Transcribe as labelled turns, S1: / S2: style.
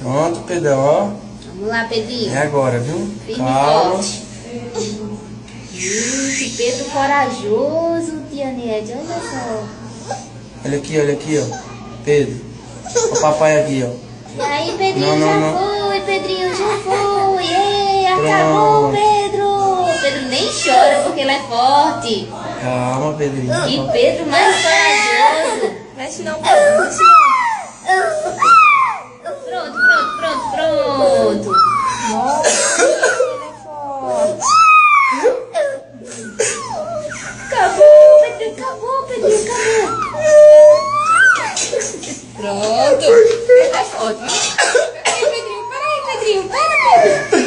S1: Pronto, Pedrão, ó.
S2: Vamos lá, Pedrinho.
S1: É agora, viu?
S2: Firme
S1: Calma.
S2: Pedro corajoso, tia Ned. Olha só.
S1: Olha aqui, olha aqui, ó. Pedro. O papai aqui, ó.
S2: E aí, Pedrinho,
S1: Não, não,
S2: já
S1: não.
S2: foi, Pedrinho, já foi. Ei, acabou. Pedro. Pedro nem chora porque ele é forte.
S1: Calma, Pedrinho.
S2: E Pedro mais corajoso.
S3: Mexe não, Pedro. Acabou, Pedrinho,
S2: acabou. Pronto.
S3: É
S2: a foto. Peraí, Pedrinho,
S3: peraí, Pedrinho, pera, Pedrinho.